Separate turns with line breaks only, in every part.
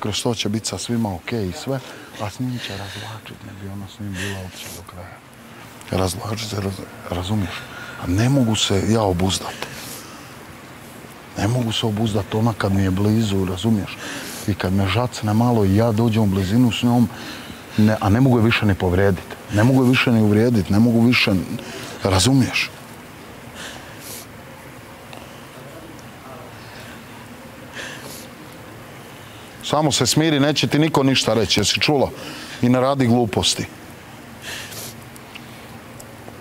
kroz to će biti sa svima okay i sve, a s njim će razvlačiti, ne bi ona s njim bila uopće do kraja. Razvlačiti se, raz- razumiješ? A ne mogu se ja obuzdati. Ne mogu se obuzdati ona kad mi je blizu, razumiješ? I kad me žacne malo i ja dođem u blizinu s njom, ne, a ne mogu je više ni povrijediti. Ne mogu je više ni uvrijediti, ne mogu više, razumiješ? Samo se smiri, neće ti niko ništa reći, jesi čula? I ne radi gluposti.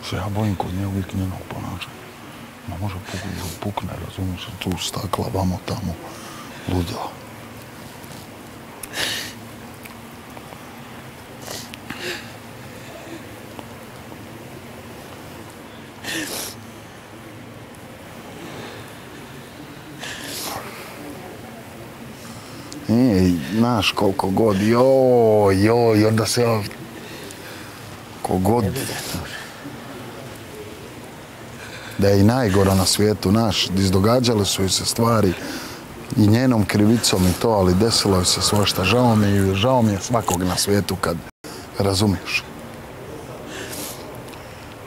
Se ja bojim kod nje uvijek njenog ponašanja. Ma može pukne, razumiješ, tu stakla, vamo, tamo, ludila. Nije, znaš koliko god, joj, joj, onda se ja... Kogod... Da je i najgora na svijetu, naš, izdogađale su joj se stvari i njenom krivicom i to, ali desilo je se svašta. Žao mi je, žao mi je svakog na svijetu kad razumiješ.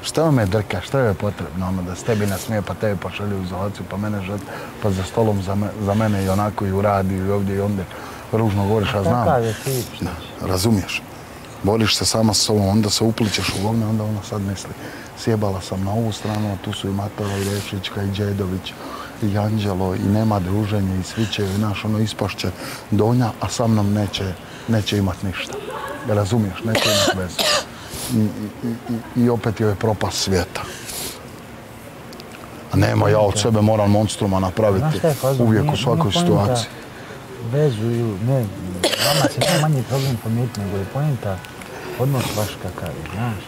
Šta vam je drka, šta je potrebno, ono da se tebi nasmije, pa tebi pošalju u izolaciju, pa mene žet, pa za stolom za, me, za mene i onako i u radiju i ovdje i ondje ružno govoriš, a znam. Da, razumiješ. Boriš se sama s sobom, onda se upličeš u govne, onda ona sad misli, sjebala sam na ovu stranu, a tu su i Matova i Rešićka i Đedović i Anđelo i nema druženja i svi će, znaš, ono ispašće donja, a sa mnom neće, neće imat ništa. Razumiješ, neće imat veze. I, i, i, i opet joj je propast svijeta. A nema, ja od sebe moram monstruma napraviti uvijek u svakoj situaciji.
Vezuju, ne, vama se ne manji problem pametiti, nego je pojenta odnos vaš kakav je, znaš.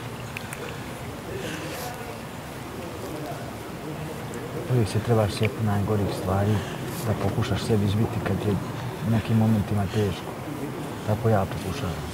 Uvijek se trebaš sjetiti najgorih stvari, da pokušaš sebi izbiti kad je u nekim momentima teško. Tako ja pokušavam.